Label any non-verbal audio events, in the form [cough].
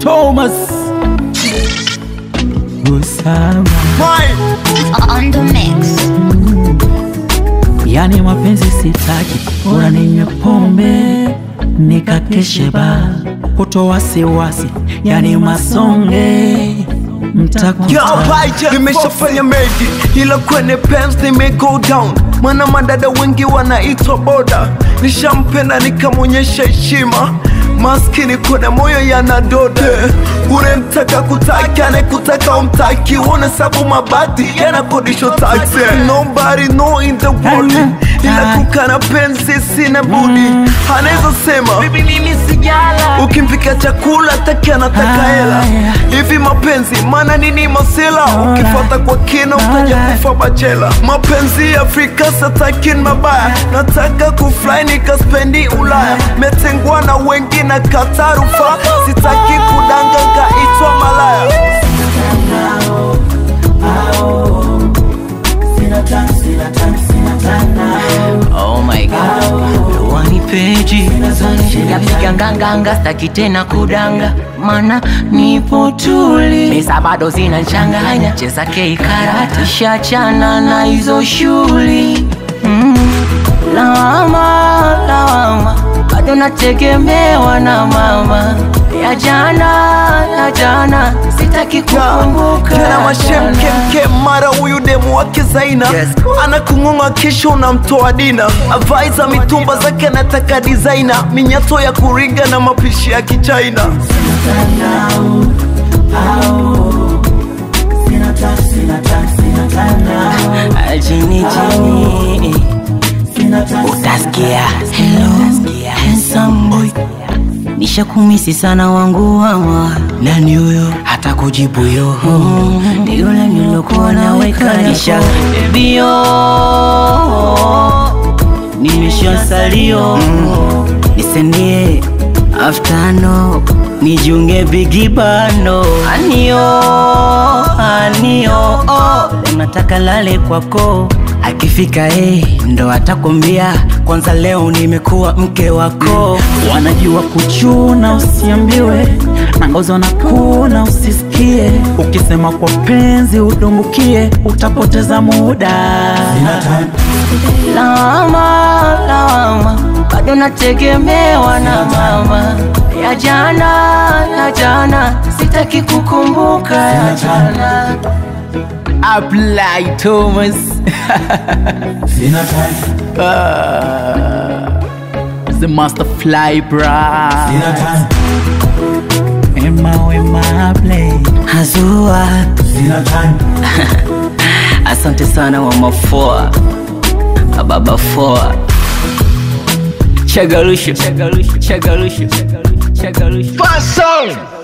Thomas. Usama On the mix. Yani mapenzi sitaki, bora ninywe pombe nikakeshe ba. Kuto wasiwasi, yani masonge. Nimeshafanya mengi ila kwenye pens nime go down. Mana madada wengi wanaitwa boda. Nishampenda nikamwonyesha heshima maskini kwenye moyo yanadoda unemtaka kutaki anekutaka umtaki. Uone sabu mabati yanakodisho taxi nobody know in the world. Ila kukana penzi sina budi. Anaweza sema ukimpika chakula taki anataka hela. hivi mapenzi maana nini masela ukifata kwa kina utaja kufa bachela. Mapenzi ya afrika satakin mabaya. Nataka kufly nikaspendi ulaya. Metengwa na wengi na katarufa sitaki kudanga nganganga, staki tena kudanga. Mana nipo tuli. Pesa bado zinanchanganya, Cheza kei karata na hizo shuli. Mm. Lawama, lawama Bado nategemewa na mama. Ya jana, ya jana Sitaki kukumbuka. tena ya mashem jana. kemkem mara huyu demu wake zaina. Yes. anakung'ong'a kisha unamtoa dina. Avai za mitumba zake anataka designer. Minyato ya kuriga na mapishi ya kichaina Jini. Jini Utasikia Nishakumisi sana wangu wawa Nani huyo? Hata kujibu yo Ni yule nilokuwa naweka Nisha. Bio Nimesha salio. Nisendie Aftano Nijunge bigibano Anio Anio oh. Nataka lale kwako Akifika hey, ndo atakwambia kwanza leo nimekuwa mke wako. Wanajua kuchuna usiambiwe na ngozi wanakuna usisikie. Ukisema kwa penzi udumbukie utapoteza muda. Lawama, lawama, bado nategemewa na mama. Ya jana, ya jana, sitaki kukumbuka ya jana. Apply, Thomas. Phenotype. [laughs] uh, the master fly, bruh. Phenotype. Emma, Emma, play. Hazua. Phenotype. [laughs] Asante sana wama four. Ababa four. Chagalushu. Chagalushu. Chagalushu. Chagalushu. Chagalushu. First song.